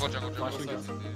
koca koca. Başka gelsin diye.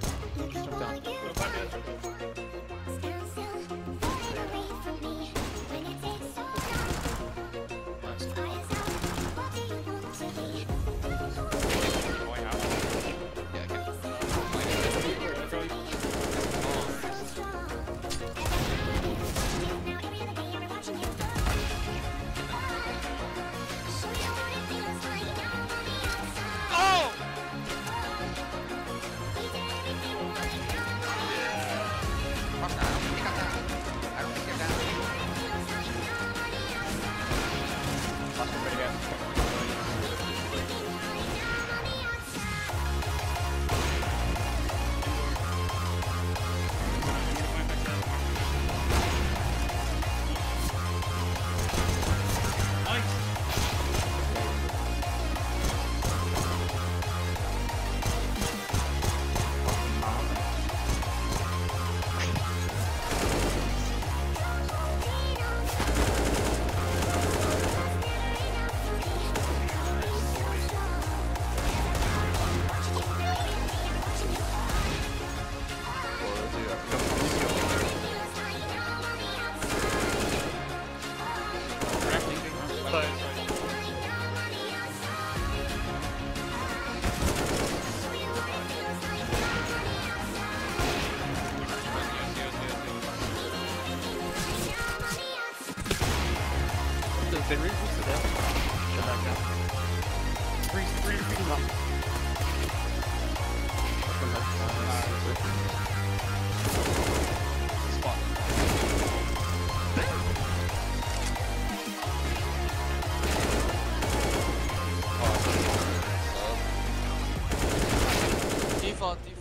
They reboosted that. Shut back down. Freeze, freeze, freeze. Up. Spot. Default, default.